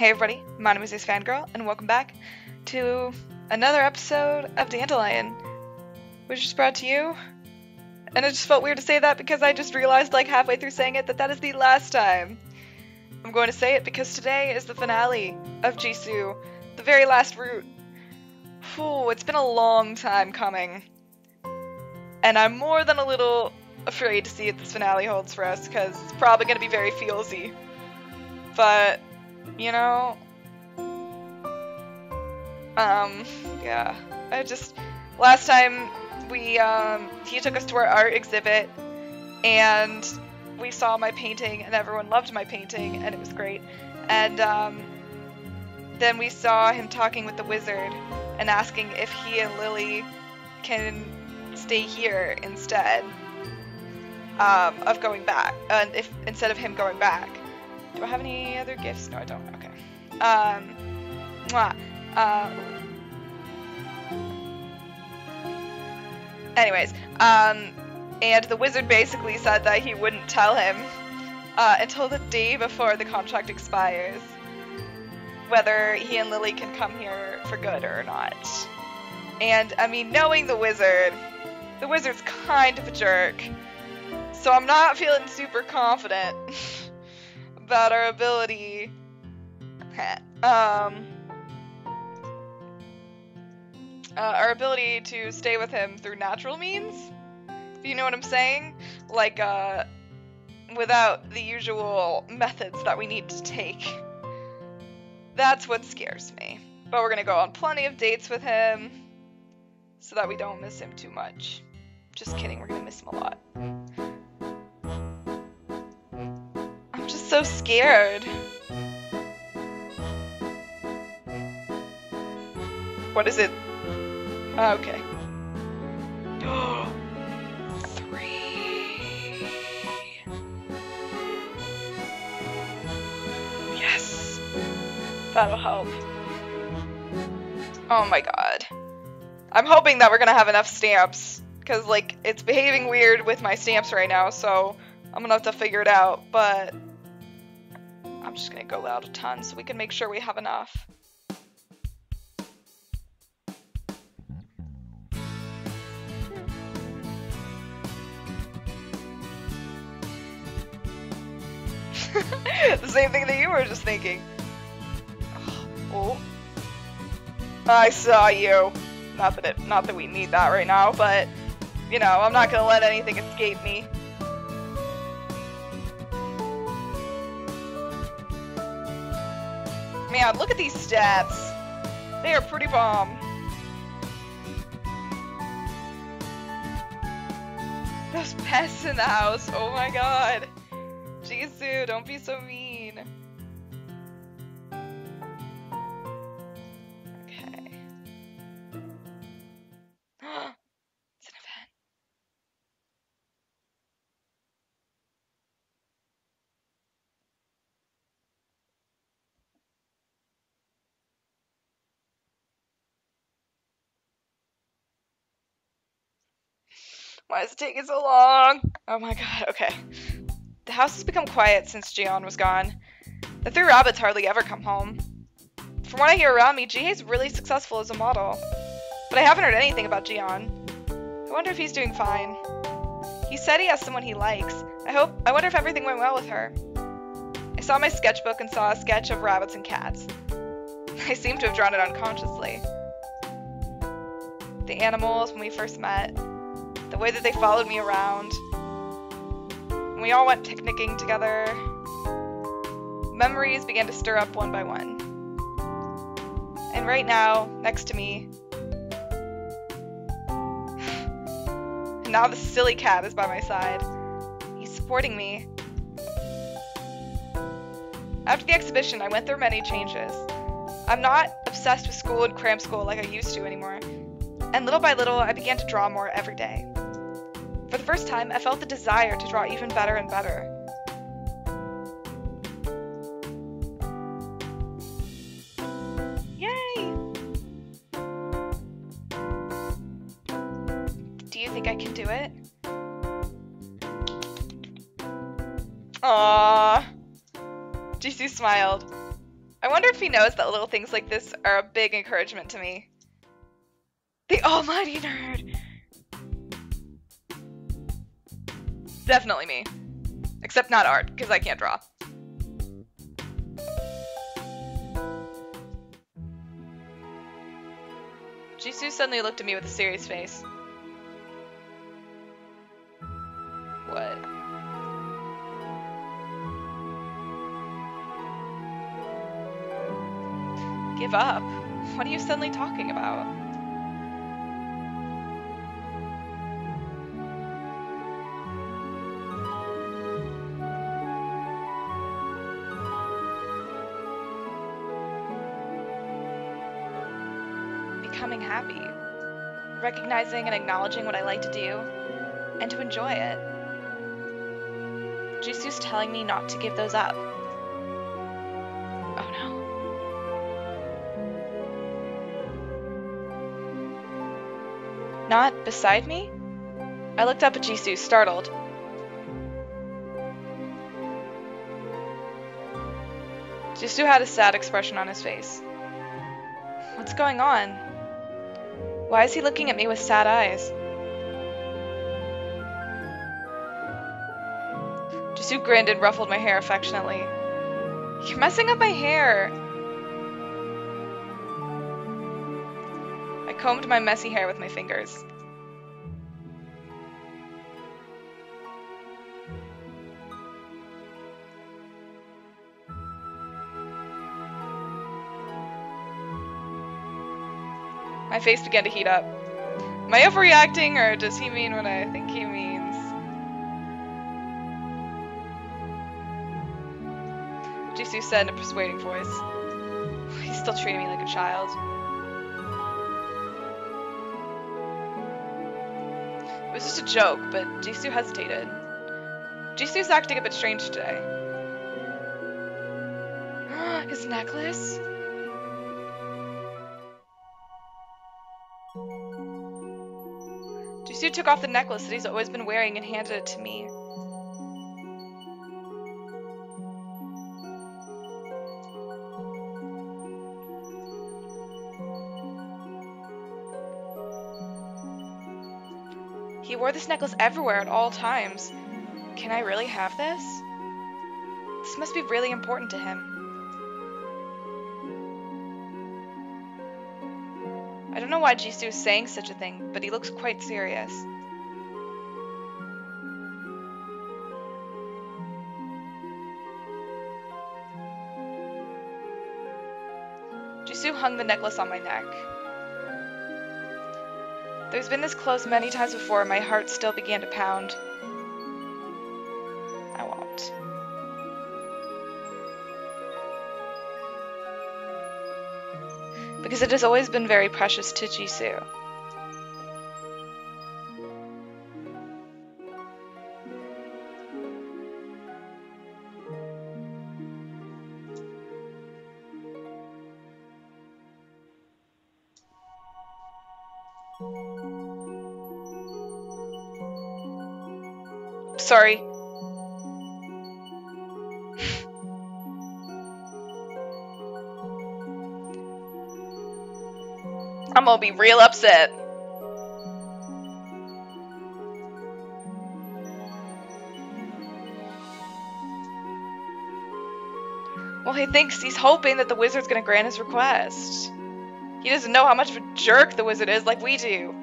Hey everybody, my name is Ace Fangirl, and welcome back to another episode of Dandelion, Wishes brought to you. And it just felt weird to say that because I just realized, like halfway through saying it, that that is the last time. I'm going to say it because today is the finale of Jisoo, the very last route. Whew, it's been a long time coming. And I'm more than a little afraid to see what this finale holds for us because it's probably going to be very feelsy. But you know, um, yeah, I just last time we um, he took us to our art exhibit and we saw my painting and everyone loved my painting and it was great. And um, then we saw him talking with the wizard and asking if he and Lily can stay here instead um, of going back and uh, if instead of him going back do I have any other gifts? No, I don't. Okay. Um, mwah. Uh, anyways, um, and the wizard basically said that he wouldn't tell him uh, until the day before the contract expires whether he and Lily can come here for good or not. And I mean, knowing the wizard, the wizard's kind of a jerk, so I'm not feeling super confident. about our ability. Um uh, our ability to stay with him through natural means you know what i'm saying? Like uh without the usual methods that we need to take. That's what scares me. But we're gonna go on plenty of dates with him so that we don't miss him too much. Just kidding we're gonna miss him a lot so scared. What is it? Oh, okay. Three. Yes. That'll help. Oh my god. I'm hoping that we're gonna have enough stamps. Because, like, it's behaving weird with my stamps right now, so I'm gonna have to figure it out. But I'm just gonna go out a ton so we can make sure we have enough. the same thing that you were just thinking. Oh. I saw you. Not that it, not that we need that right now, but you know, I'm not gonna let anything escape me. Man, look at these stats. They are pretty bomb. Those pests in the house. Oh my god. Jisoo, don't be so mean. Why is it taking so long? Oh my god, okay. The house has become quiet since Jiyeon was gone. The three rabbits hardly ever come home. From what I hear around me, Jihae's really successful as a model. But I haven't heard anything about Jiyeon. I wonder if he's doing fine. He said he has someone he likes. I hope- I wonder if everything went well with her. I saw my sketchbook and saw a sketch of rabbits and cats. I seem to have drawn it unconsciously. The animals when we first met, the way that they followed me around. We all went picnicking together. Memories began to stir up one by one. And right now, next to me, now the silly cat is by my side. He's supporting me. After the exhibition, I went through many changes. I'm not obsessed with school and cram school like I used to anymore. And little by little, I began to draw more every day. For the first time, I felt the desire to draw even better and better. Yay! Do you think I can do it? Aww. Jisoo smiled. I wonder if he knows that little things like this are a big encouragement to me. The almighty nerd! Definitely me. Except not art, because I can't draw. Jisoo suddenly looked at me with a serious face. What? Give up? What are you suddenly talking about? Recognizing and acknowledging what I like to do, and to enjoy it. Jisoo's telling me not to give those up. Oh no. Not beside me? I looked up at Jisoo, startled. Jisoo had a sad expression on his face. What's going on? Why is he looking at me with sad eyes? Jisoo grinned and ruffled my hair affectionately. You're messing up my hair! I combed my messy hair with my fingers. My face began to heat up. Am I overreacting, or does he mean what I think he means? Jisoo said in a persuading voice. He's still treating me like a child. It was just a joke, but Jisoo hesitated. Jisoo's acting a bit strange today. His necklace? Jisoo took off the necklace that he's always been wearing and handed it to me. He wore this necklace everywhere at all times. Can I really have this? This must be really important to him. Know why Jisoo is saying such a thing, but he looks quite serious. Jisoo hung the necklace on my neck. There's been this close many times before, my heart still began to pound. Because it has always been very precious to Jisoo. I'm gonna be real upset. Well, he thinks he's hoping that the wizard's gonna grant his request. He doesn't know how much of a jerk the wizard is like we do.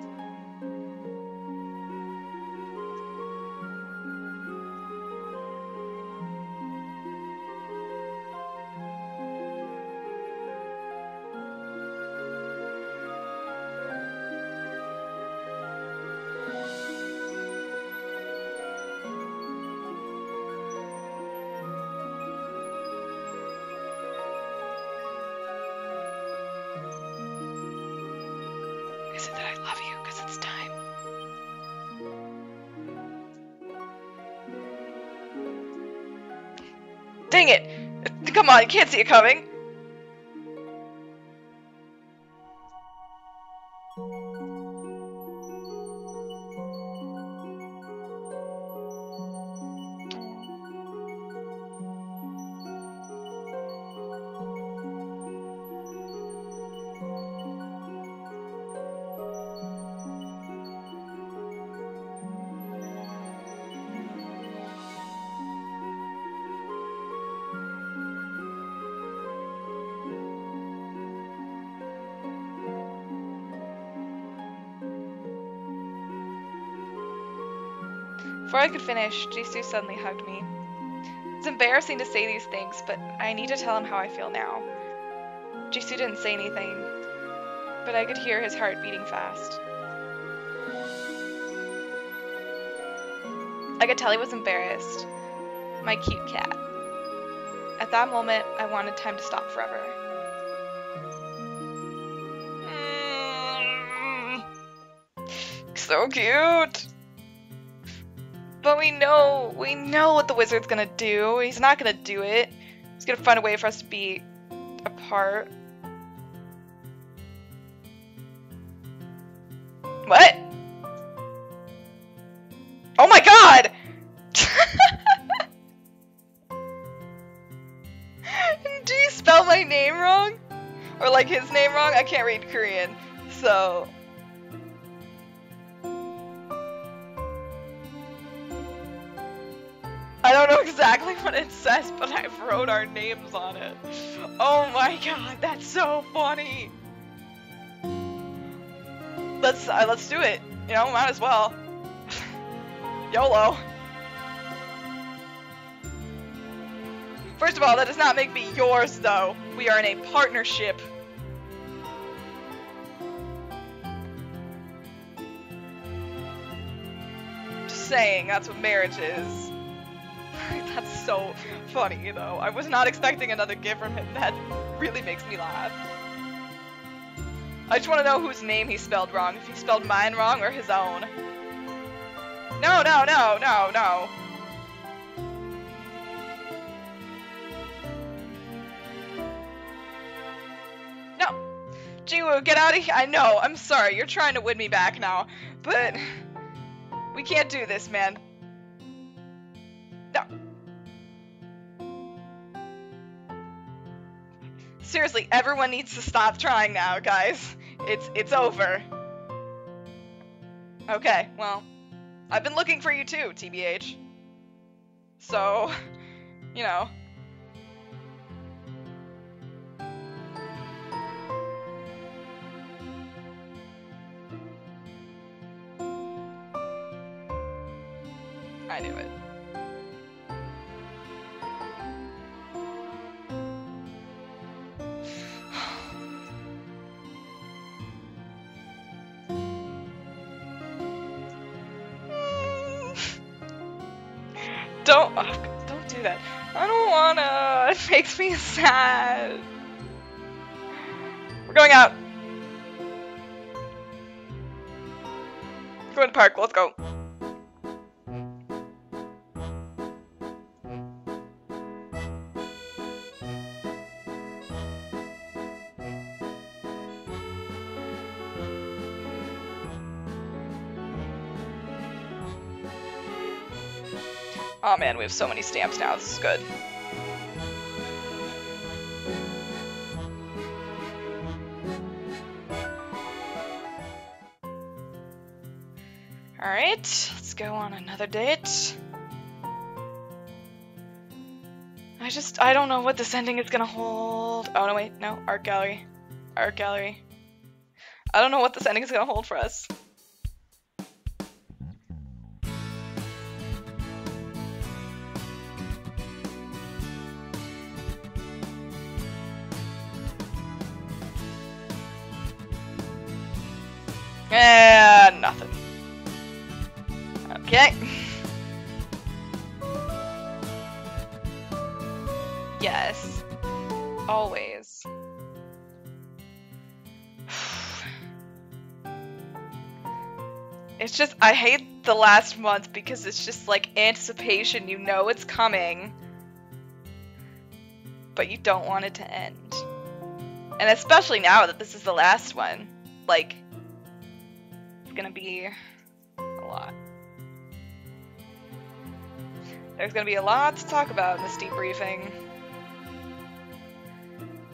Come on, you can't see it coming! Before I could finish, Jisoo suddenly hugged me. It's embarrassing to say these things, but I need to tell him how I feel now. Jisoo didn't say anything, but I could hear his heart beating fast. I could tell he was embarrassed. My cute cat. At that moment, I wanted time to stop forever. Mm. So cute! But we know, we know what the wizard's gonna do. He's not gonna do it. He's gonna find a way for us to be apart. What? Oh my god! Did he spell my name wrong? Or like his name wrong? I can't read Korean. So. Wrote our names on it. Oh my god, that's so funny. Let's uh, let's do it. You know, might as well. YOLO. First of all, that does not make me yours, though. We are in a partnership. Just saying, that's what marriage is. So funny, know. I was not expecting another gift from him. That really makes me laugh. I just want to know whose name he spelled wrong. If he spelled mine wrong or his own. No, no, no, no, no. No. Jiwoo, get out of here. I know, I'm sorry. You're trying to win me back now. But we can't do this, man. Seriously, everyone needs to stop trying now, guys. It's it's over. Okay, well, I've been looking for you too, TBH. So, you know. Makes me sad. We're going out. Go in the park. Let's go. Oh man, we have so many stamps now. This is good. Let's go on another date. I just, I don't know what this ending is gonna hold. Oh no, wait, no, art gallery. Art gallery. I don't know what this ending is gonna hold for us. Yes. Always. It's just, I hate the last month because it's just like anticipation. You know it's coming, but you don't want it to end. And especially now that this is the last one. Like, it's gonna be a lot. There's gonna be a lot to talk about in this debriefing.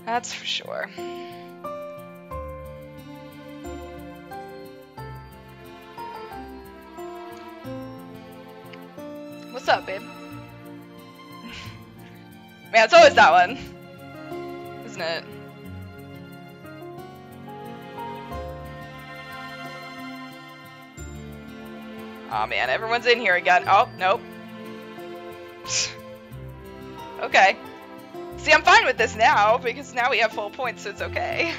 That's for sure. What's up, babe? Man, it's always that one. Isn't it? Oh man, everyone's in here again. Oh, nope. okay. See, I'm fine with this now, because now we have full points, so it's okay.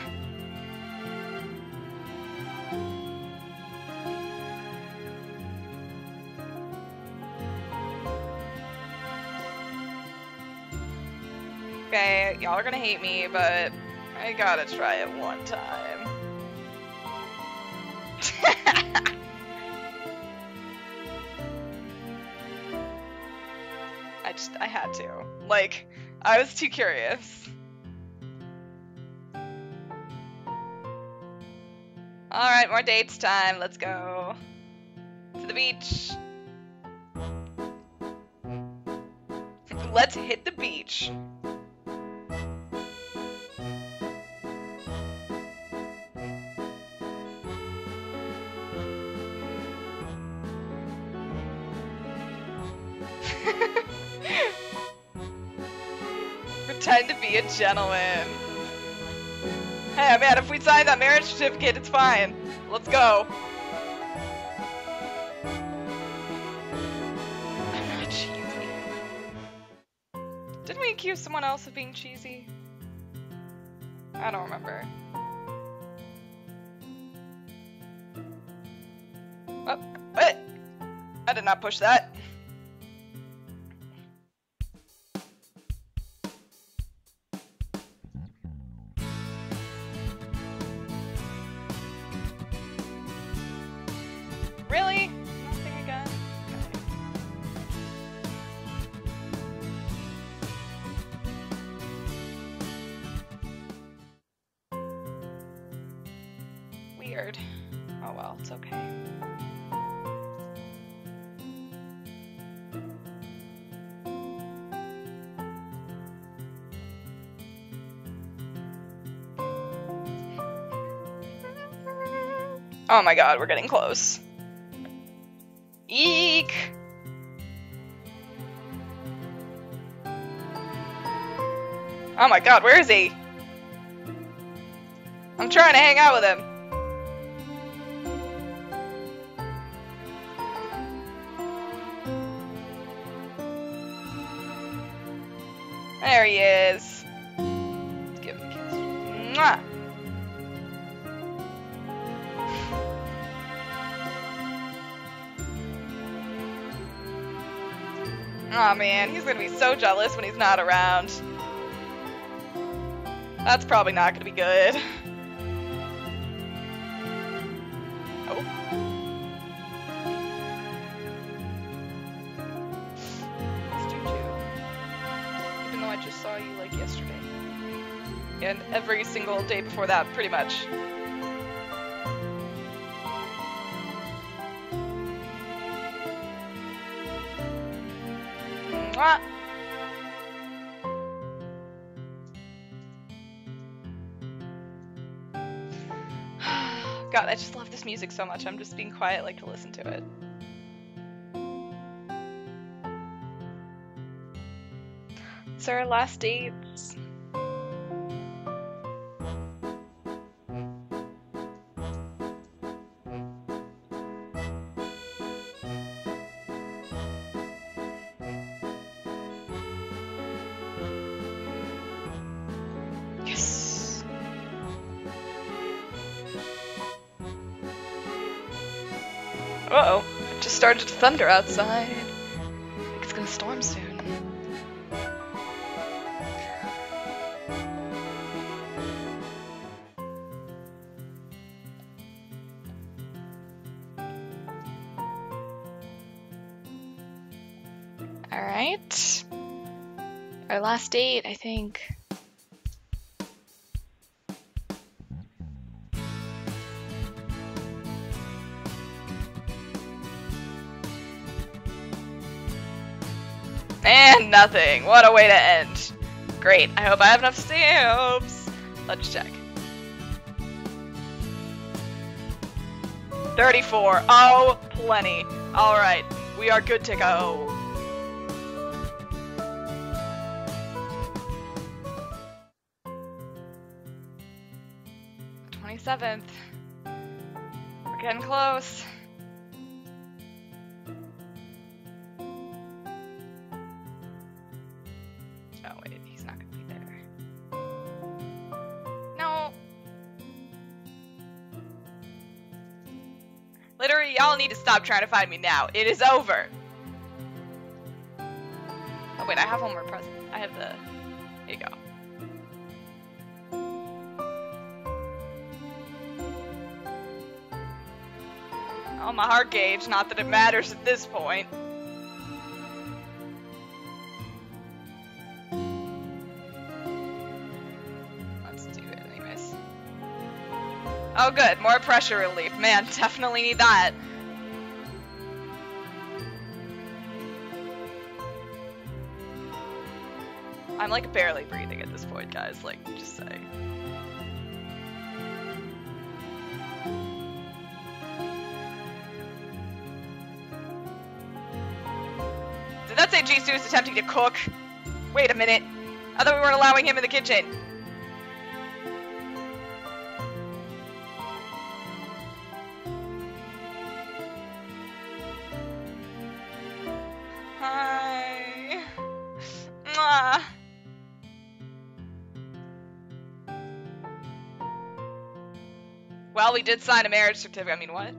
Okay, y'all are gonna hate me, but I gotta try it one time. I just, I had to. Like, I was too curious. Alright, more dates time. Let's go. To the beach. Let's hit the beach. A gentleman. Hey, man, if we sign that marriage certificate, it's fine. Let's go. I'm not cheesy. Didn't we accuse someone else of being cheesy? I don't remember. Oh, what? I did not push that. Oh my god, we're getting close. Eek! Oh my god, where is he? I'm trying to hang out with him. Man, he's gonna be so jealous when he's not around. That's probably not gonna be good. Oh. It's Juju. Even though I just saw you like yesterday. And every single day before that, pretty much. Mwah. God, I just love this music so much. I'm just being quiet like to listen to it. So our last dates. Started to thunder outside. It's gonna storm soon. Alright. Our last date, I think. Nothing. What a way to end. Great. I hope I have enough stamps. Let's check. 34. Oh, plenty. Alright. We are good to go. Twenty seventh. We're getting close. Stop trying to find me now. It is over. Oh wait, I have one more present. I have the. Here you go. Oh, my heart gauge. Not that it matters at this point. Let's do it anyways. Oh good, more pressure relief. Man, definitely need that. I'm like barely breathing at this point, guys, like, just saying. Did that say Jisoo is attempting to cook? Wait a minute. I thought we weren't allowing him in the kitchen. We did sign a marriage certificate. I mean, what?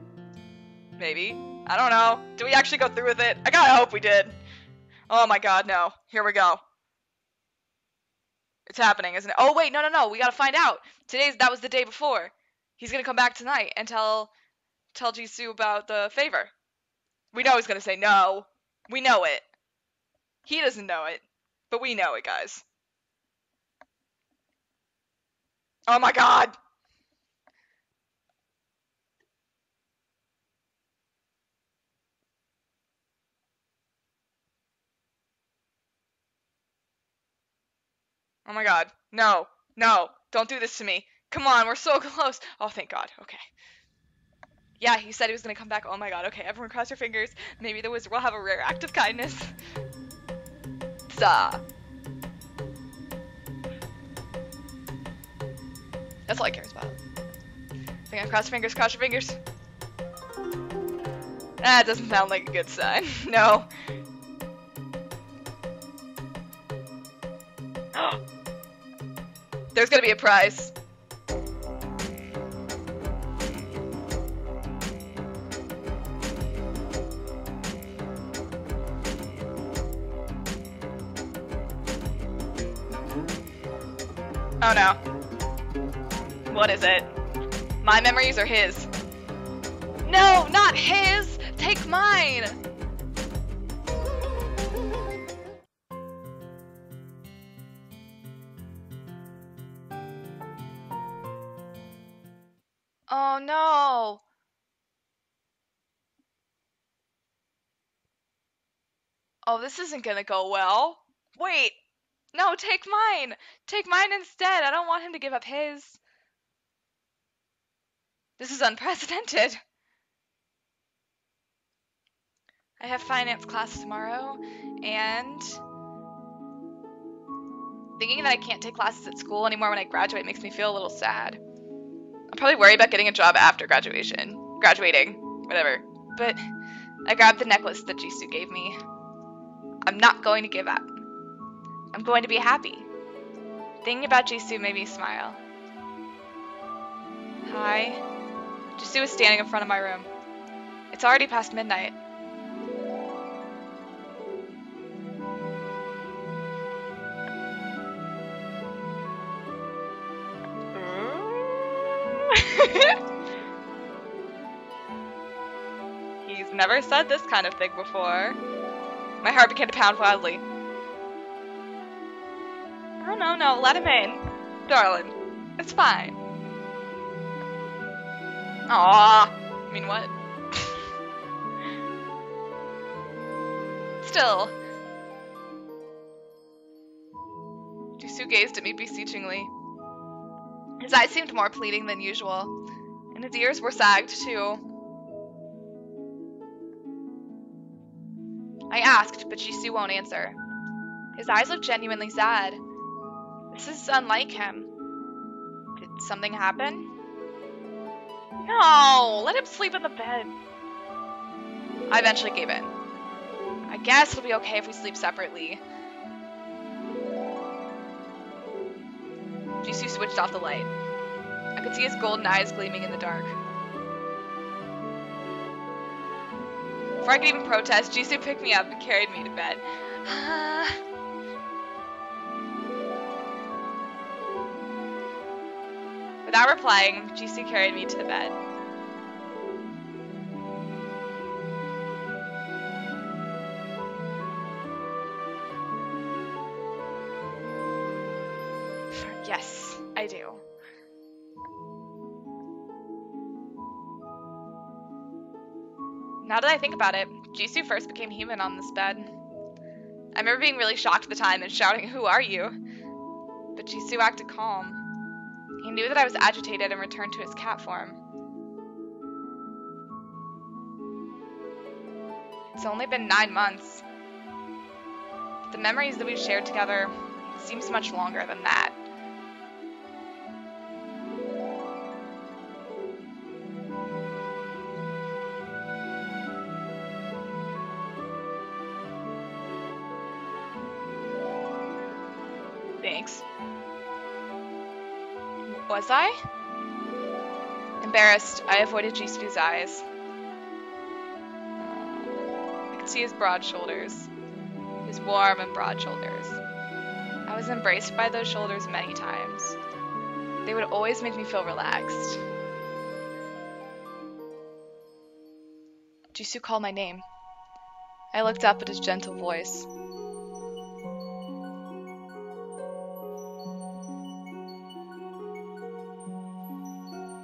Maybe. I don't know. Do we actually go through with it? I gotta hope we did. Oh my god, no. Here we go. It's happening, isn't it? Oh wait, no, no, no. We gotta find out. Today's that was the day before. He's gonna come back tonight and tell tell Jisoo about the favor. We know he's gonna say no. We know it. He doesn't know it, but we know it, guys. Oh my god. Oh my god. No. No. Don't do this to me. Come on, we're so close. Oh, thank god. Okay. Yeah, he said he was gonna come back. Oh my god. Okay, everyone cross your fingers. Maybe the wizard will have a rare act of kindness. Duh. That's all I care about. I Think I cross your fingers, cross your fingers. That doesn't sound like a good sign. no. There's gonna be a prize. Oh no. What is it? My memories or his? No, not his! Take mine! No! Oh, this isn't gonna go well. Wait! No, take mine! Take mine instead! I don't want him to give up his. This is unprecedented. I have finance class tomorrow, and thinking that I can't take classes at school anymore when I graduate makes me feel a little sad. I'll probably worry about getting a job after graduation. Graduating. Whatever. But I grabbed the necklace that Jisoo gave me. I'm not going to give up. I'm going to be happy. Thinking about Jisoo made me smile. Hi. Jisoo is standing in front of my room. It's already past midnight. Never said this kind of thing before. My heart began to pound wildly. Oh no, no, let him in. Darling, it's fine. Aww. I mean, what? Still. Jisoo gazed at me beseechingly. His eyes seemed more pleading than usual, and his ears were sagged too. I asked, but Jisoo won't answer. His eyes look genuinely sad. This is unlike him. Did something happen? No! Let him sleep in the bed. I eventually gave in. I guess it'll be okay if we sleep separately. Jisoo switched off the light. I could see his golden eyes gleaming in the dark. Before I could even protest, Jisoo picked me up and carried me to bed. Without replying, Jisoo carried me to the bed. Now that I think about it, Jisoo first became human on this bed. I remember being really shocked at the time and shouting, Who are you? But Jisoo acted calm. He knew that I was agitated and returned to his cat form. It's only been nine months. But the memories that we've shared together seems much longer than that. Was I? Embarrassed, I avoided Jisoo's eyes. I could see his broad shoulders. His warm and broad shoulders. I was embraced by those shoulders many times. They would always make me feel relaxed. Jisoo called my name. I looked up at his gentle voice.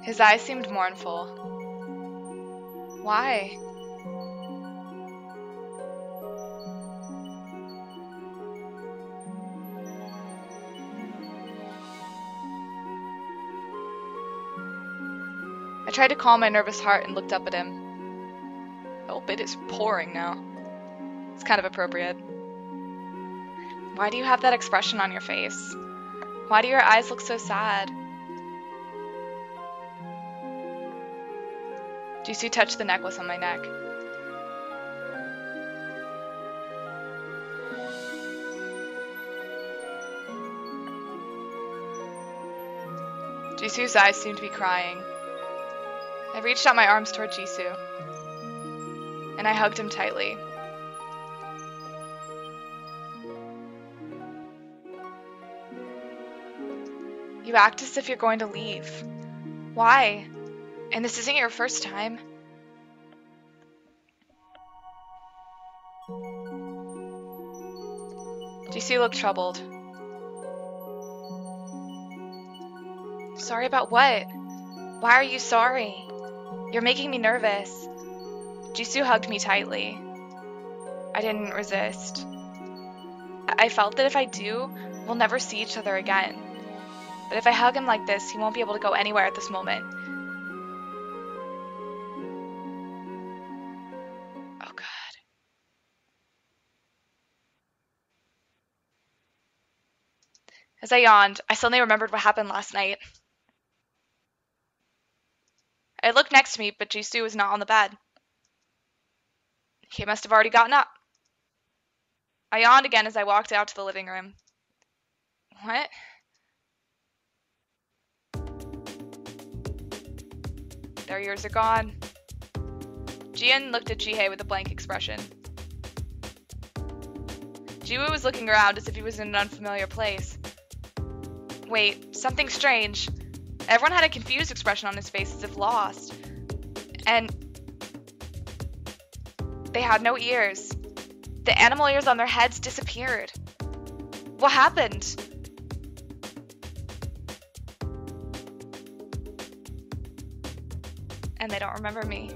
His eyes seemed mournful. Why? I tried to calm my nervous heart and looked up at him. Oh, it is pouring now. It's kind of appropriate. Why do you have that expression on your face? Why do your eyes look so sad? Jisoo touched the necklace on my neck. Jisoo's eyes seemed to be crying. I reached out my arms toward Jisoo, and I hugged him tightly. You act as if you're going to leave. Why? And this isn't your first time. Jisoo looked troubled. Sorry about what? Why are you sorry? You're making me nervous. Jisoo hugged me tightly. I didn't resist. I felt that if I do, we'll never see each other again. But if I hug him like this, he won't be able to go anywhere at this moment. Oh, God. As I yawned, I suddenly remembered what happened last night. I looked next to me, but Jisoo was not on the bed. He must have already gotten up. I yawned again as I walked out to the living room. What? Their ears are gone. Jian looked at Jihae with a blank expression. Jiwoo was looking around as if he was in an unfamiliar place. Wait, something strange. Everyone had a confused expression on his face as if lost. And they had no ears. The animal ears on their heads disappeared. What happened? And they don't remember me.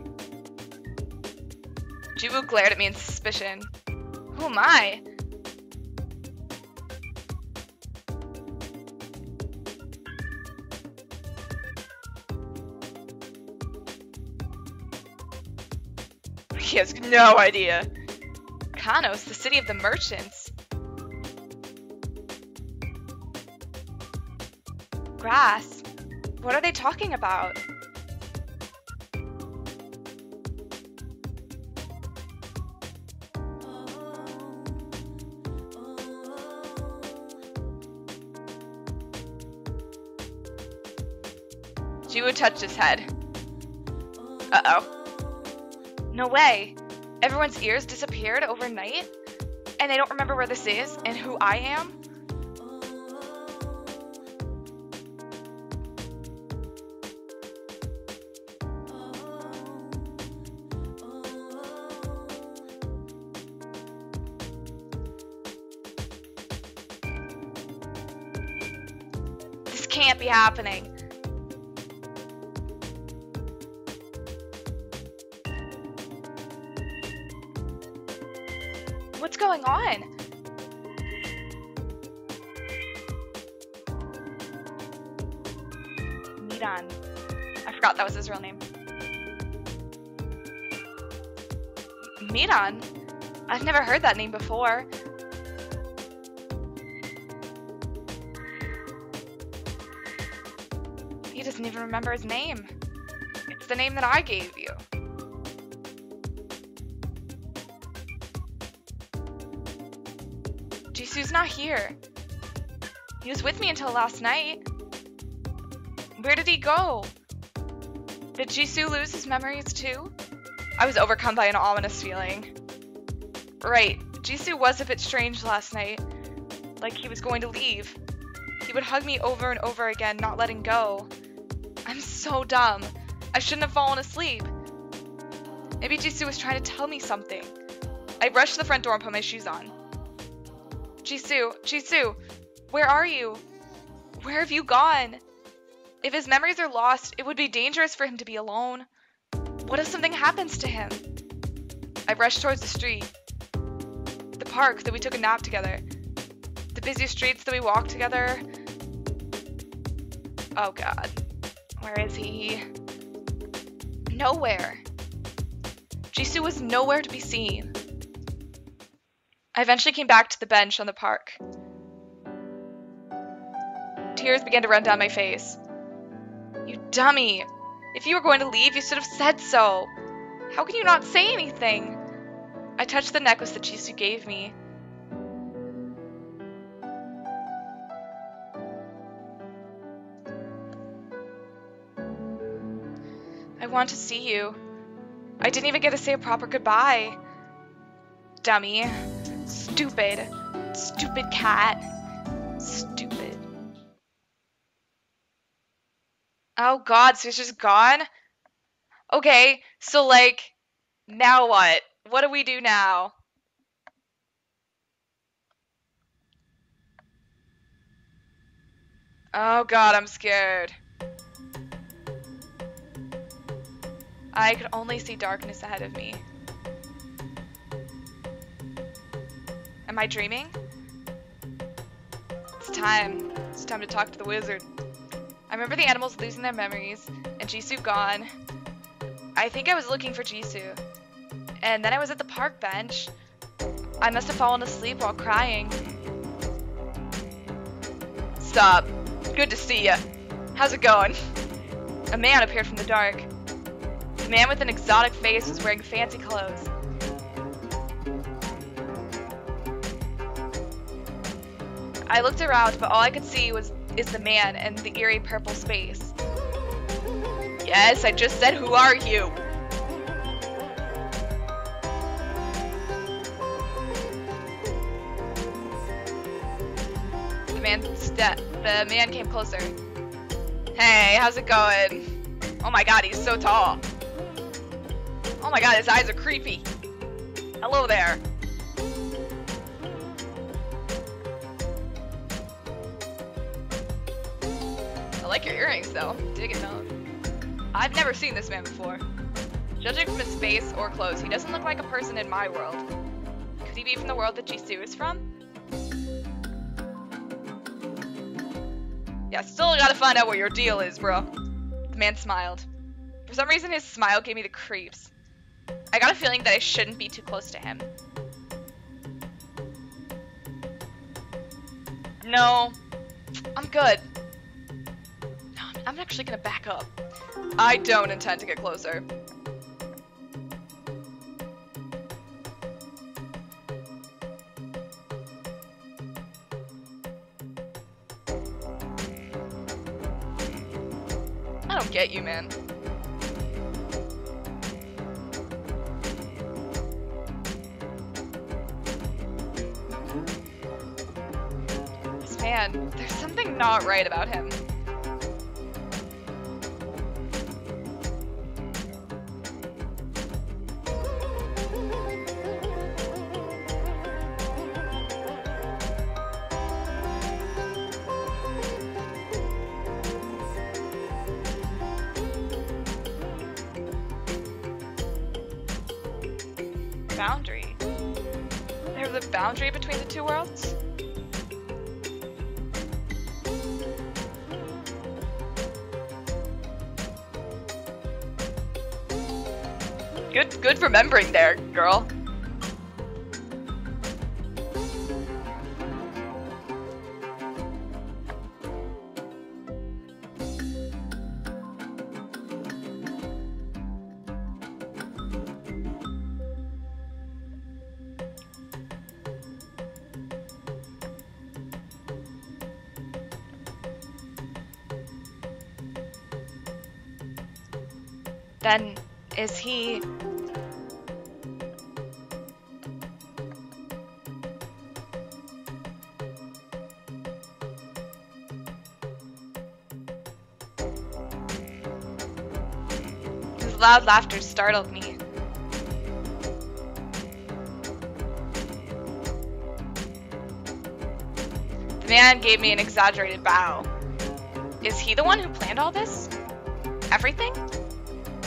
Jiwoo glared at me in suspicion. Who am I? He has no idea. Kanos, the city of the merchants. Grass. What are they talking about? Touched his head. Uh-oh. No way. everyone's ears disappeared overnight, and they don't remember where this is and who I am. This can't be happening. Going on? Miran. I forgot that was his real name. Miran? I've never heard that name before. He doesn't even remember his name. It's the name that I gave you. Not here. He was with me until last night. Where did he go? Did Jisoo lose his memories too? I was overcome by an ominous feeling. Right, Jisoo was a bit strange last night. Like he was going to leave. He would hug me over and over again, not letting go. I'm so dumb. I shouldn't have fallen asleep. Maybe Jisoo was trying to tell me something. I rushed to the front door and put my shoes on. Jisoo, Jisoo, where are you? Where have you gone? If his memories are lost, it would be dangerous for him to be alone. What if something happens to him? I rushed towards the street. The park that we took a nap together. The busy streets that we walked together. Oh god. Where is he? Nowhere. Jisoo was nowhere to be seen. I eventually came back to the bench on the park. Tears began to run down my face. You dummy! If you were going to leave, you should have said so. How can you not say anything? I touched the necklace that Jisoo gave me. I want to see you. I didn't even get to say a proper goodbye. Dummy. Stupid. Stupid cat. Stupid. Oh god, so he's just gone? Okay, so like, now what? What do we do now? Oh god, I'm scared. I could only see darkness ahead of me. Am I dreaming? It's time. It's time to talk to the wizard. I remember the animals losing their memories, and Jisoo gone. I think I was looking for Jisoo. And then I was at the park bench. I must have fallen asleep while crying. Stop. Good to see ya. How's it going? A man appeared from the dark. The man with an exotic face was wearing fancy clothes. I looked around, but all I could see was is the man and the eerie purple space. Yes, I just said who are you? The man ste- the man came closer. Hey, how's it going? Oh my god, he's so tall. Oh my god, his eyes are creepy. Hello there. Like your earrings though. Digging those. I've never seen this man before. Judging from his face or clothes, he doesn't look like a person in my world. Could he be from the world that Jisoo is from? Yeah, still gotta find out what your deal is, bro. The man smiled. For some reason, his smile gave me the creeps. I got a feeling that I shouldn't be too close to him. No, I'm good. I'm actually gonna back up. I don't intend to get closer. I don't get you, man. This man, there's something not right about him. Remembering there, girl. Laughter startled me. The man gave me an exaggerated bow. Is he the one who planned all this? Everything?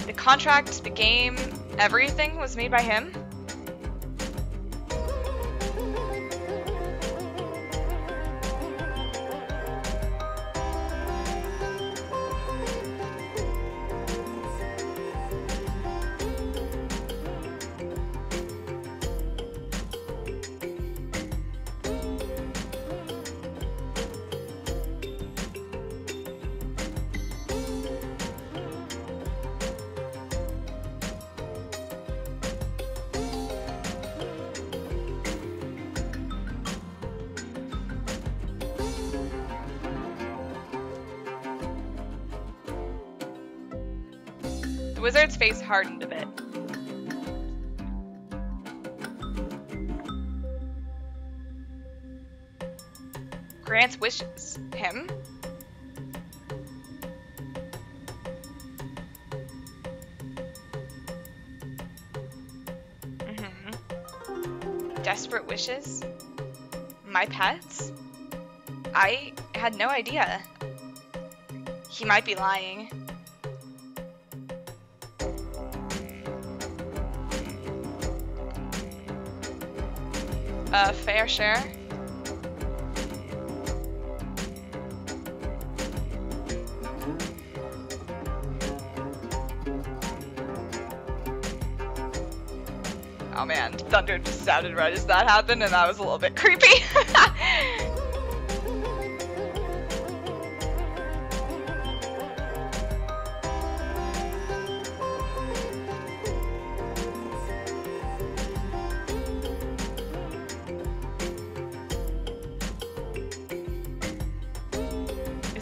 The contract, the game, everything was made by him? Had no idea. He might be lying. A fair share. Oh man, thunder just sounded right as that happened, and that was a little bit creepy.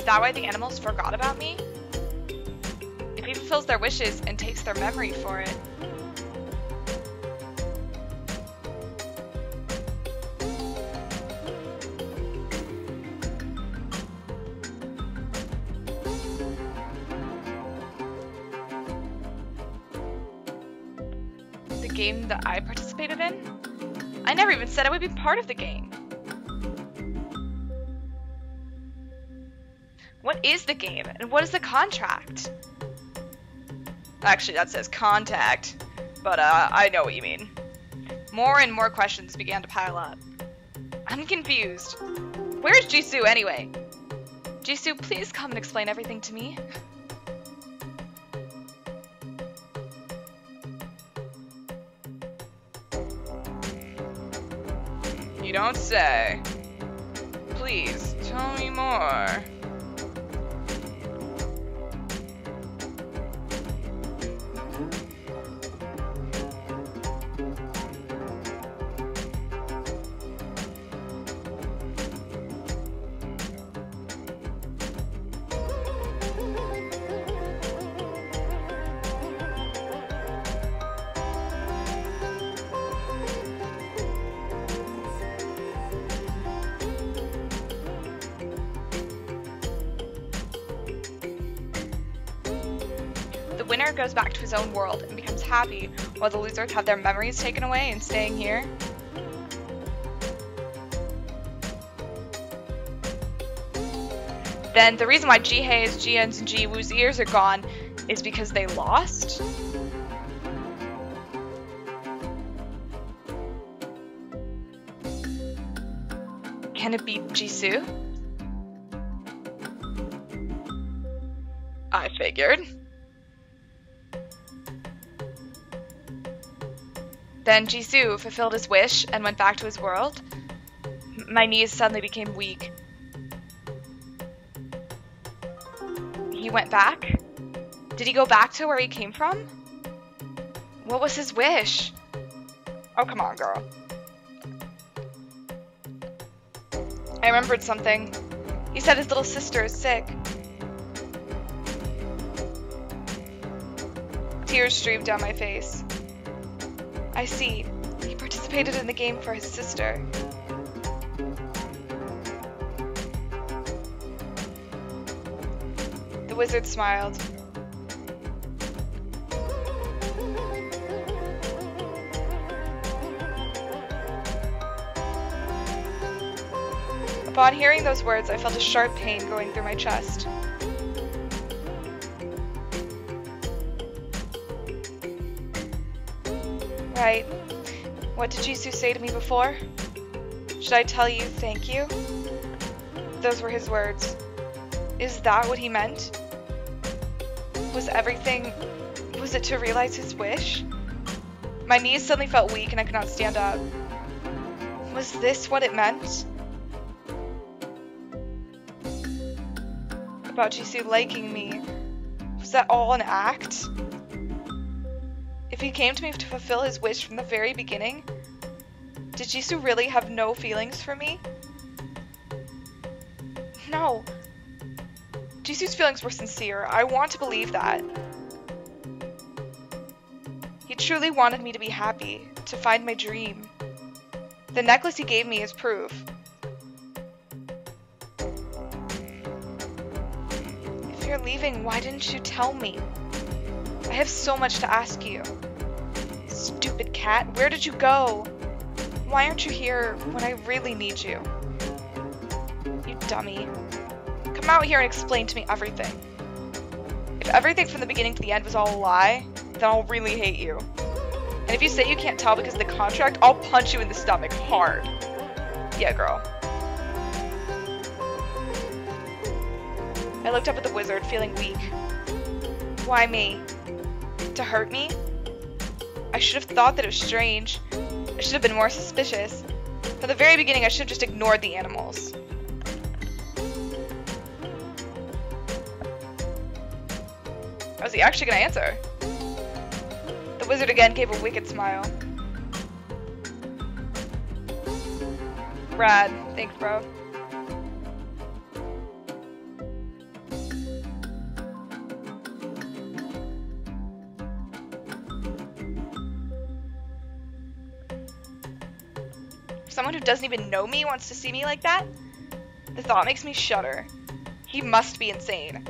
That why the animals forgot about me? If he fulfills their wishes and takes their memory for it, the game that I participated in? I never even said I would be part of the game. What is the game, and what is the contract? Actually, that says contact, but uh, I know what you mean. More and more questions began to pile up. I'm confused. Where's Jisoo anyway? Jisoo, please come and explain everything to me. You don't say. Please, tell me more. Happy, while the losers have their memories taken away and staying here. Then the reason why Jihae's, Jian's, and Jiwoo's ears are gone is because they lost? Can it be Jisoo? I figured. Then Jisoo fulfilled his wish and went back to his world. My knees suddenly became weak. He went back? Did he go back to where he came from? What was his wish? Oh, come on, girl. I remembered something. He said his little sister is sick. Tears streamed down my face. I see. He participated in the game for his sister. The wizard smiled. Upon hearing those words, I felt a sharp pain going through my chest. Right. What did Jisoo say to me before? Should I tell you thank you? Those were his words. Is that what he meant? Was everything... Was it to realize his wish? My knees suddenly felt weak and I could not stand up. Was this what it meant? about Jisoo liking me. Was that all an act? If he came to me to fulfill his wish from the very beginning, did Jisoo really have no feelings for me? No. Jisoo's feelings were sincere. I want to believe that. He truly wanted me to be happy, to find my dream. The necklace he gave me is proof. If you're leaving, why didn't you tell me? I have so much to ask you. Stupid cat, where did you go? Why aren't you here when I really need you? You dummy. Come out here and explain to me everything. If everything from the beginning to the end was all a lie, then I'll really hate you. And if you say you can't tell because of the contract, I'll punch you in the stomach hard. Yeah, girl. I looked up at the wizard, feeling weak. Why me? To hurt me? I should have thought that it was strange. I should have been more suspicious. From the very beginning, I should have just ignored the animals. Was he actually gonna answer? The wizard again gave a wicked smile. Rad. Thanks, bro. Doesn't even know me wants to see me like that? The thought makes me shudder. He must be insane.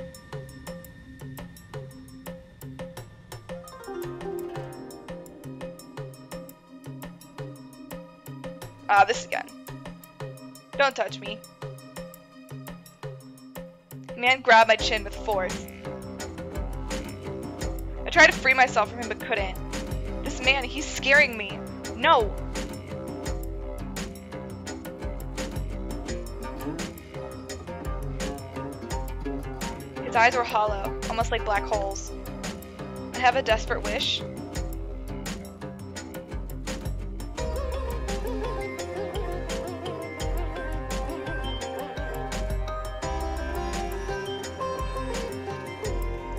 Ah, this again. Don't touch me. Man grabbed my chin with force. I tried to free myself from him but couldn't. This man, he's scaring me. No, eyes were hollow, almost like black holes. I have a desperate wish.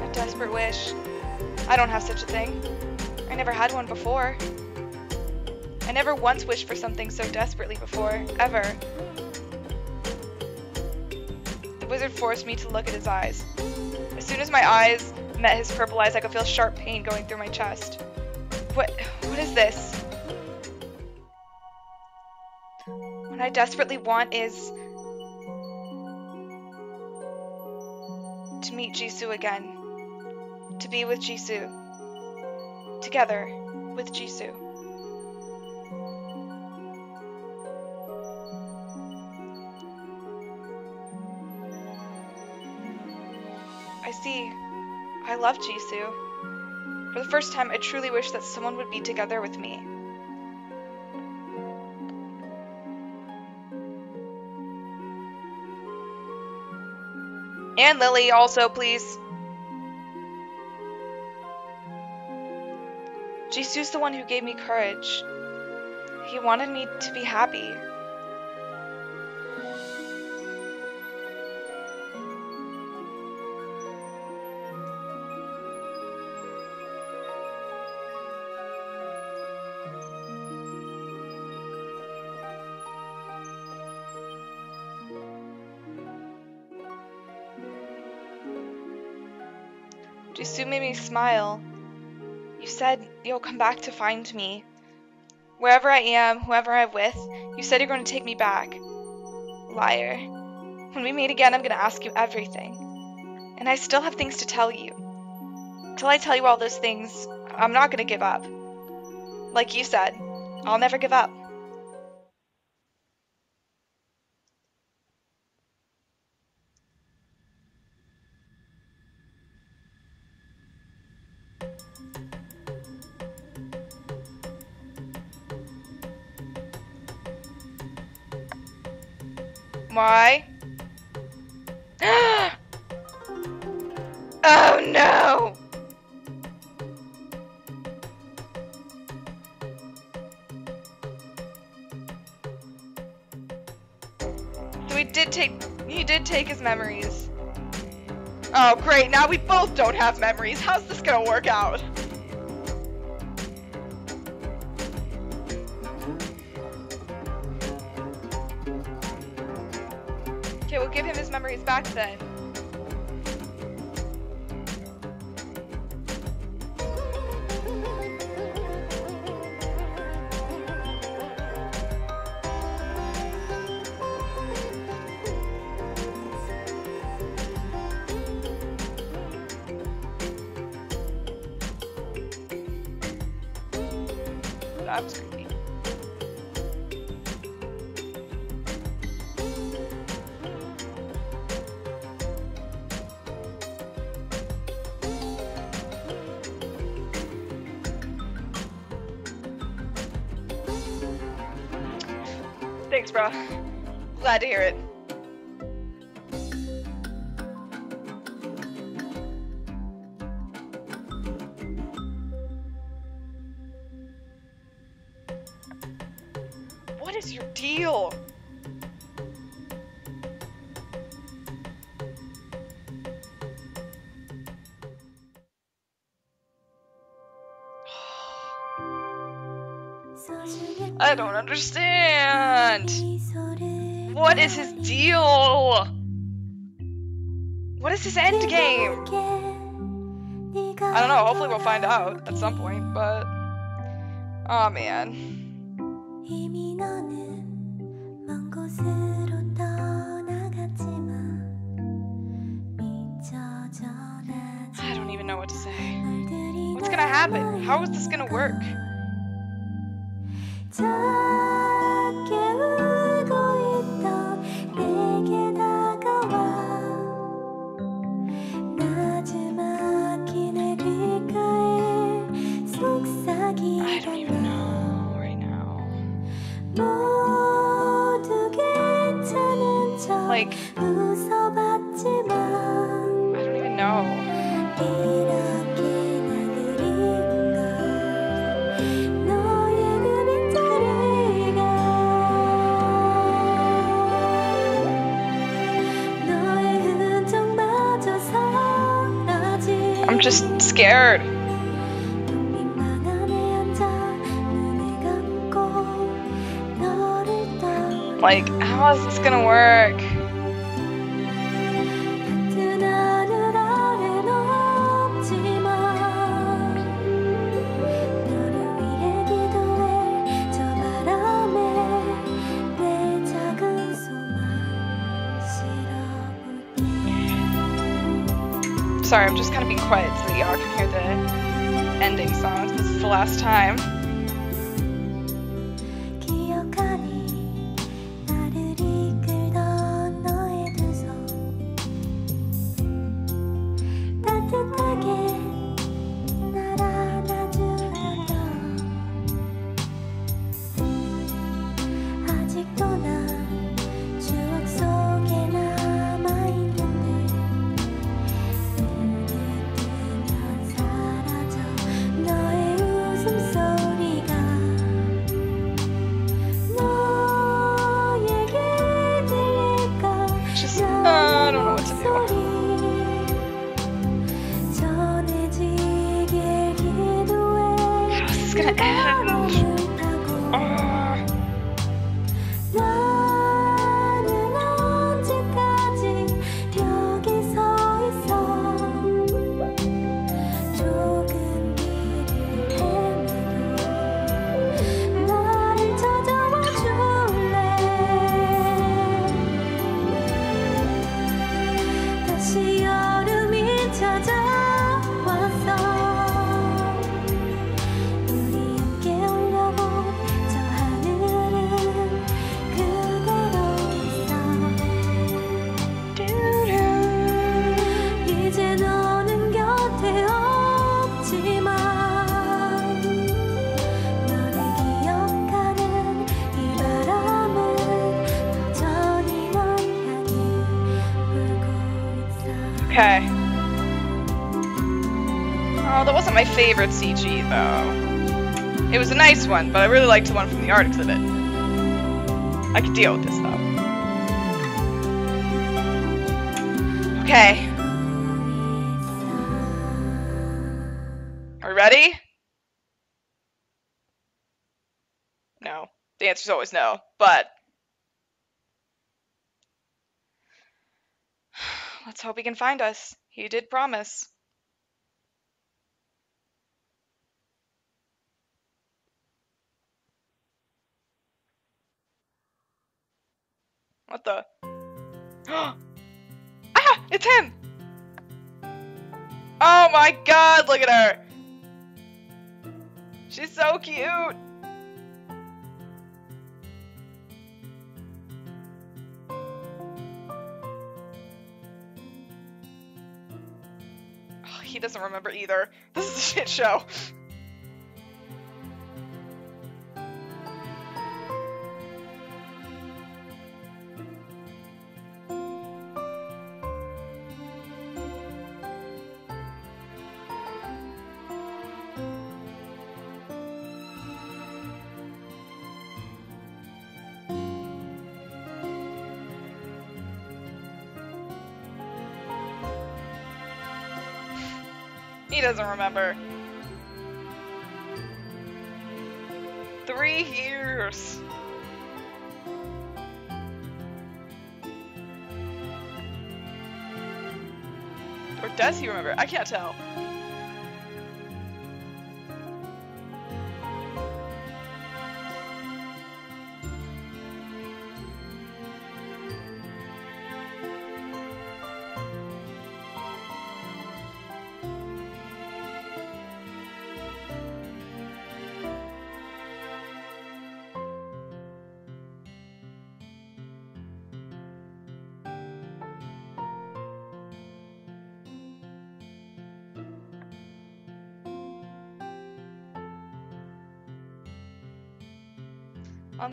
A desperate wish. I don't have such a thing. I never had one before. I never once wished for something so desperately before, ever. The wizard forced me to look at his eyes. As my eyes met his purple eyes, I could feel sharp pain going through my chest. What, what is this? What I desperately want is to meet Jisoo again. to be with Jisoo. Together with Jisoo. See. I love Jisoo. For the first time, I truly wish that someone would be together with me. And Lily also, please. Jisoo's the one who gave me courage. He wanted me to be happy. Made me smile. You said you'll come back to find me. Wherever I am, whoever I'm with, you said you're going to take me back. Liar. When we meet again, I'm going to ask you everything. And I still have things to tell you. Till I tell you all those things, I'm not going to give up. Like you said, I'll never give up. Why? oh no! So we did take, he did take his memories. Oh great, now we both don't have memories. How's this gonna work out? Back then. understand. What is his deal? What is his end game? I don't know. Hopefully we'll find out at some point, but... Oh, man. I don't even know what to say. What's gonna happen? How is this gonna work? time How is this gonna work? Sorry, I'm just kind of being quiet so that y'all can hear the ending song. This is the last time. Gonna end? CG though. It was a nice one, but I really liked the one from the art exhibit. I could deal with this though. Okay, are we ready? No. The answer's always no, but let's hope he can find us. He did promise. What the? ah! It's him! Oh my god, look at her! She's so cute! He doesn't remember either. This is a shit show. He doesn't remember. Three years. Or does he remember? I can't tell.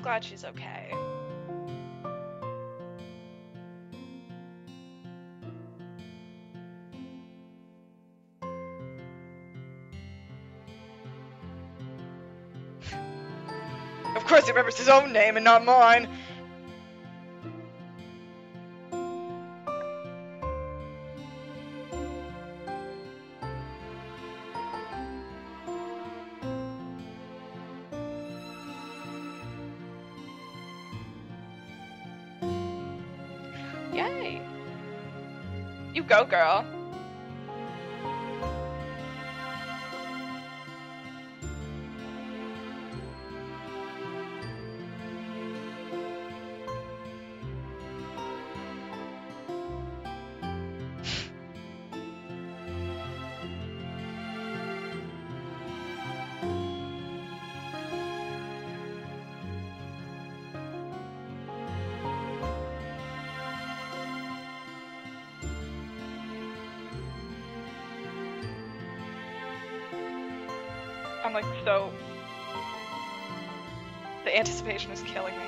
Glad she's okay. Of course he remembers his own name and not mine. Go, girl. I'm like so. The anticipation is killing me.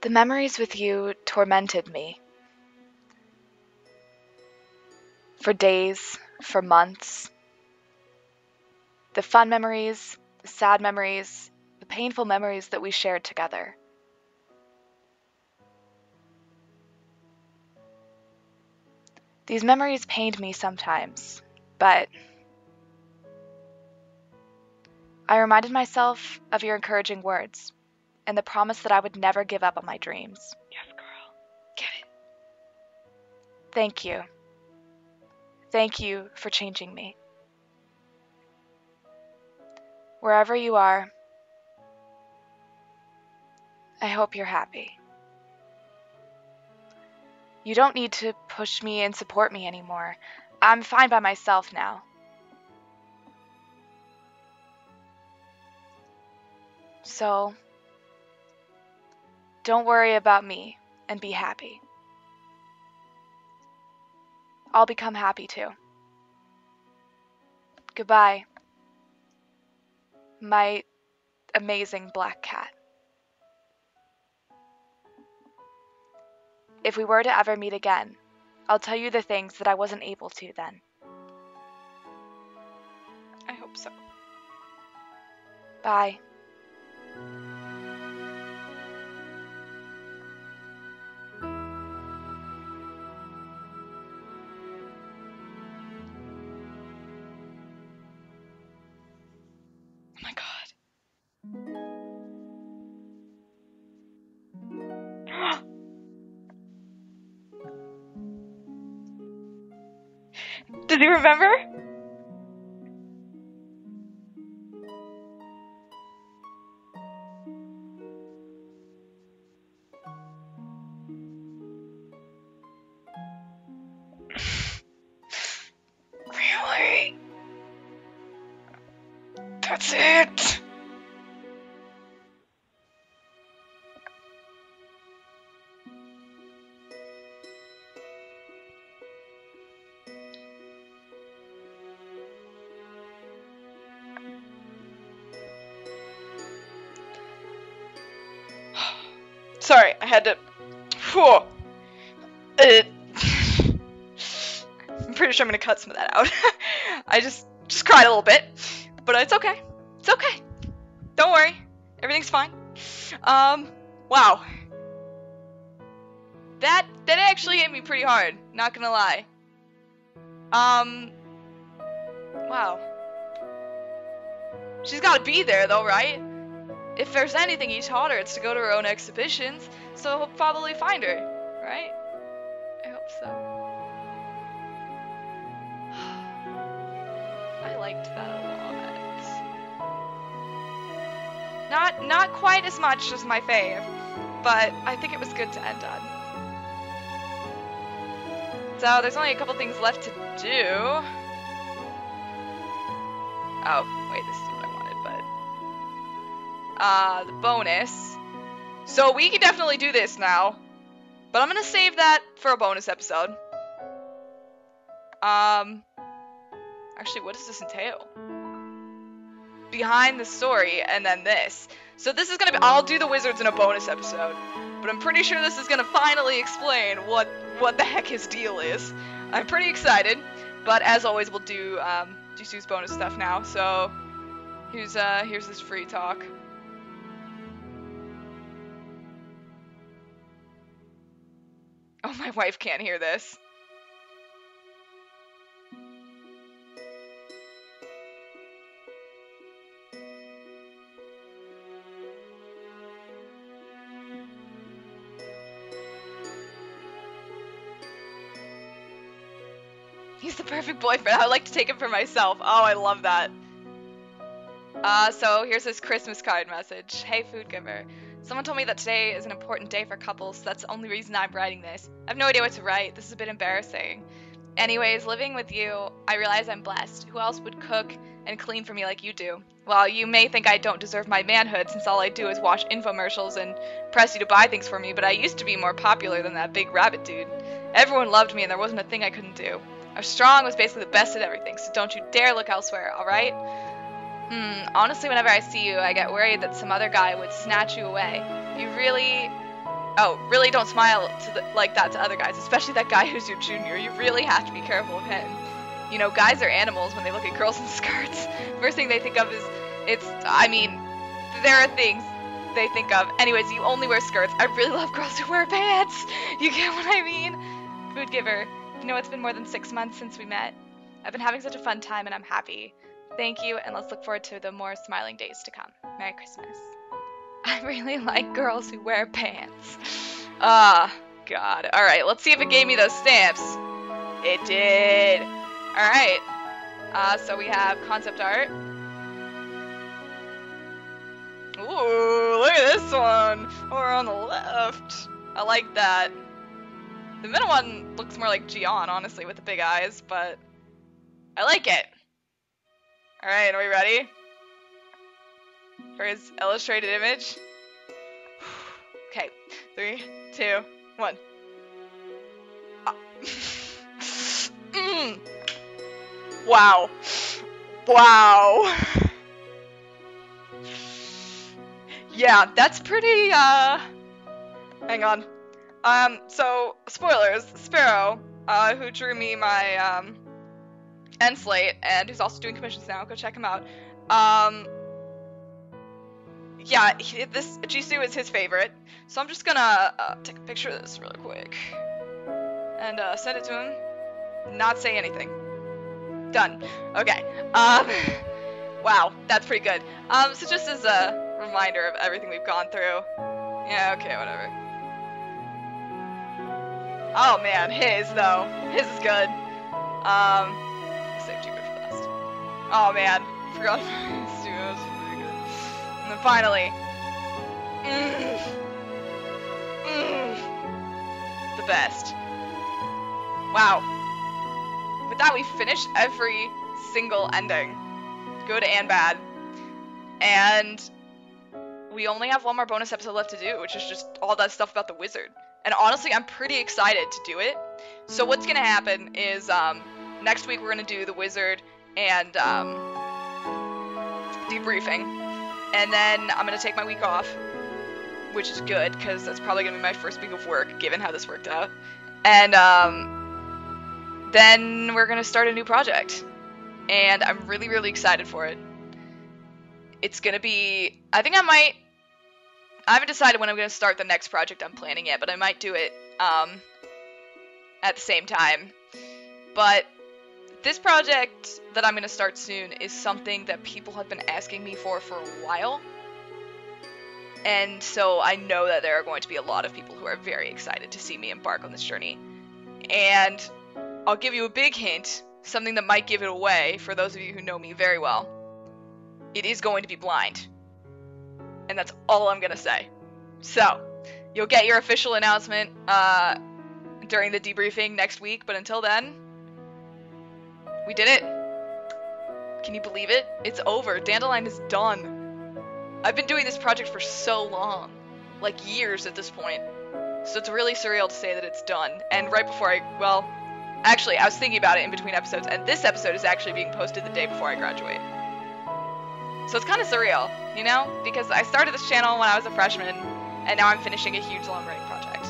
The memories with you tormented me. For days, for months. The fun memories, the sad memories, the painful memories that we shared together. These memories pained me sometimes, but I reminded myself of your encouraging words and the promise that I would never give up on my dreams. Yes, girl. Get it. Thank you. Thank you for changing me. Wherever you are, I hope you're happy. You don't need to push me and support me anymore. I'm fine by myself now. So, don't worry about me and be happy. I'll become happy too. Goodbye, my amazing black cat. If we were to ever meet again, I'll tell you the things that I wasn't able to then. I hope so. Bye. I had to. Whew. Uh, I'm pretty sure I'm gonna cut some of that out. I just just cried a little bit, but it's okay. It's okay. Don't worry, everything's fine. Um, wow. That that actually hit me pretty hard. Not gonna lie. Um, wow. She's gotta be there though, right? If there's anything he taught her, it's to go to her own exhibitions, so he'll probably find her, right? I hope so. I liked that a lot. Not not quite as much as my fave, but I think it was good to end on. So there's only a couple things left to do. Oh, wait, this uh the bonus. So we can definitely do this now. But I'm gonna save that for a bonus episode. Um actually what does this entail? Behind the story and then this. So this is gonna be I'll do the wizards in a bonus episode. But I'm pretty sure this is gonna finally explain what what the heck his deal is. I'm pretty excited. But as always we'll do um Jisoo's bonus stuff now, so here's uh here's this free talk. Oh, my wife can't hear this. He's the perfect boyfriend. I would like to take him for myself. Oh, I love that. Uh, so here's his Christmas card message. Hey, food giver. Someone told me that today is an important day for couples. So that's the only reason I'm writing this. I have no idea what to write. This is a bit embarrassing. Anyways, living with you, I realize I'm blessed. Who else would cook and clean for me like you do? Well, you may think I don't deserve my manhood since all I do is watch infomercials and press you to buy things for me, but I used to be more popular than that big rabbit dude. Everyone loved me and there wasn't a thing I couldn't do. I was strong, was basically the best at everything, so don't you dare look elsewhere, alright? Hmm, honestly, whenever I see you, I get worried that some other guy would snatch you away. You really. Oh, really don't smile to the, like that to other guys, especially that guy who's your junior. You really have to be careful of him. You know, guys are animals when they look at girls in skirts. First thing they think of is, it's, I mean, there are things they think of. Anyways, you only wear skirts. I really love girls who wear pants. You get what I mean? Food giver. You know, it's been more than six months since we met. I've been having such a fun time and I'm happy. Thank you, and let's look forward to the more smiling days to come. Merry Christmas. I really like girls who wear pants. Ah, God. Alright, let's see if it gave me those stamps. It did. Alright. Uh, so we have concept art. Ooh, look at this one. Over on the left. I like that. The middle one looks more like Gian, honestly, with the big eyes, but I like it. Alright, are we ready? For his illustrated image? Okay, three, two, one. Ah. Mm. Wow. Wow. Yeah, that's pretty, uh... Hang on. Um, so, spoilers. Sparrow, uh, who drew me my, um, end slate, and who's also doing commissions now, go check him out. Um, yeah, he, this Jisoo is his favorite, so I'm just gonna uh, take a picture of this really quick and uh, send it to him. Not say anything. Done. Okay. Um, wow, that's pretty good. Um, so just as a reminder of everything we've gone through. Yeah. Okay. Whatever. Oh man, his though. His is good. Um, Oh man, forgot pretty good. And then finally, mm, mm, the best. Wow. With that, we finished every single ending, good and bad, and we only have one more bonus episode left to do, which is just all that stuff about the wizard. And honestly, I'm pretty excited to do it. So what's gonna happen is um, next week we're gonna do the wizard and um, debriefing, and then I'm gonna take my week off, which is good because that's probably gonna be my first week of work given how this worked out. And um, then we're gonna start a new project, and I'm really really excited for it. It's gonna be. I think I might. I haven't decided when I'm gonna start the next project I'm planning yet, but I might do it um, at the same time. But this project that I'm going to start soon is something that people have been asking me for for a while. And so I know that there are going to be a lot of people who are very excited to see me embark on this journey. And I'll give you a big hint, something that might give it away for those of you who know me very well. It is going to be blind. And that's all I'm going to say. So, you'll get your official announcement uh, during the debriefing next week, but until then, we did it. Can you believe it? It's over. Dandelion is done. I've been doing this project for so long, like years at this point. So it's really surreal to say that it's done. And right before I, well, actually, I was thinking about it in between episodes, and this episode is actually being posted the day before I graduate. So it's kind of surreal, you know? Because I started this channel when I was a freshman, and now I'm finishing a huge long running project.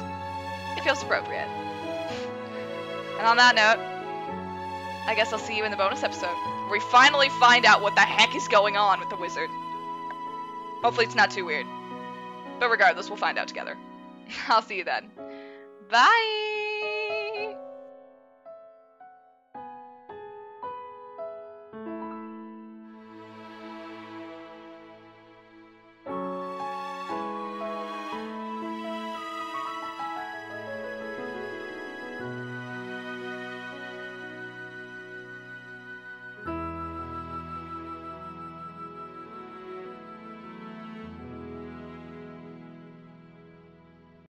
It feels appropriate. And on that note, I guess I'll see you in the bonus episode, where we finally find out what the heck is going on with the wizard. Hopefully it's not too weird. But regardless, we'll find out together. I'll see you then. Bye!